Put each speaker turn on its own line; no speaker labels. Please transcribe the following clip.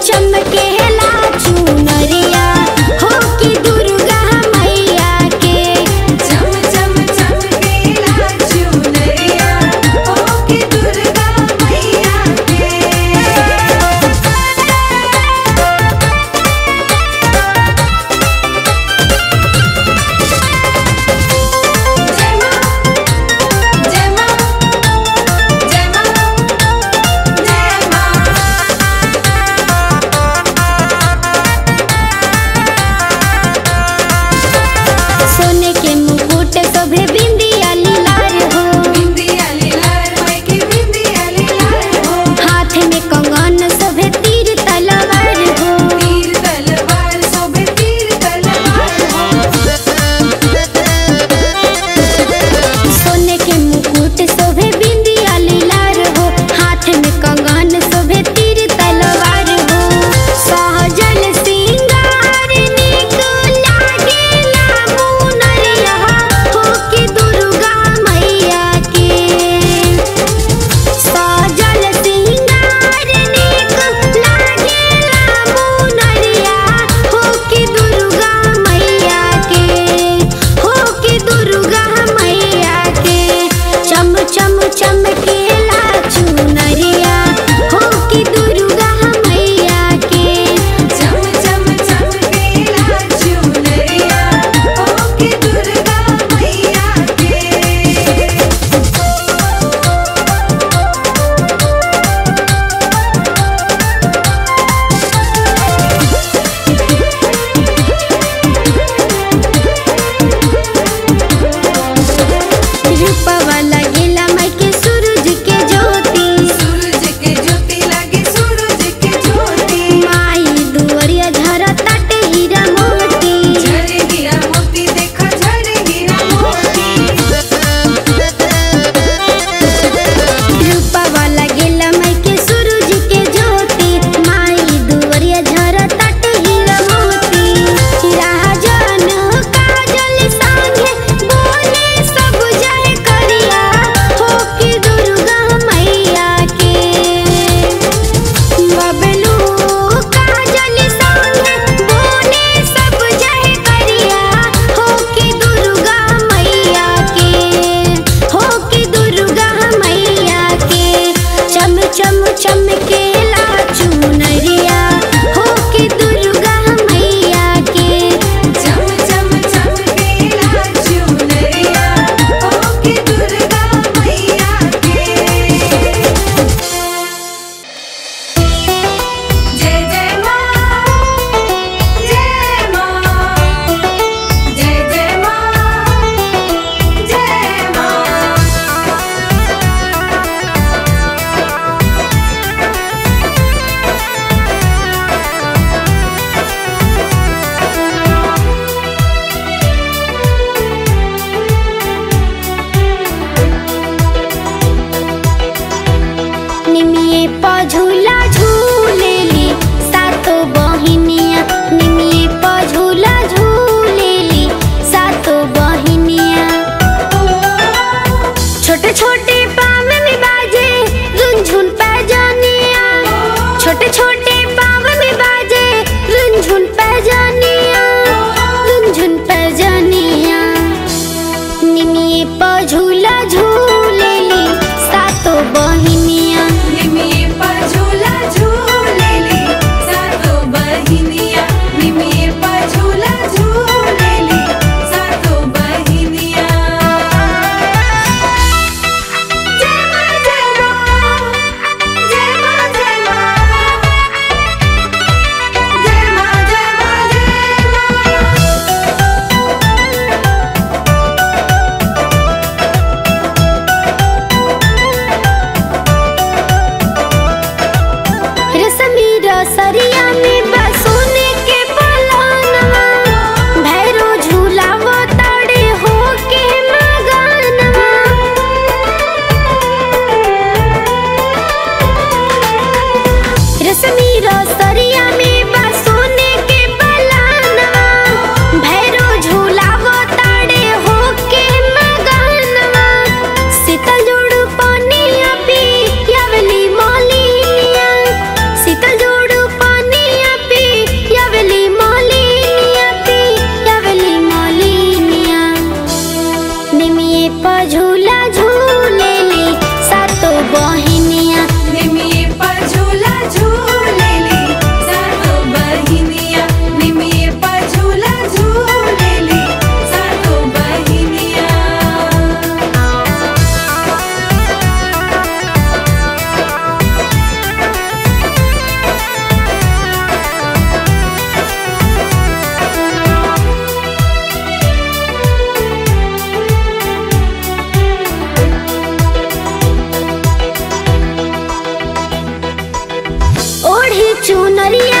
चमकेला
चम चम चमकेला चुनरिया
चुनरिया मैया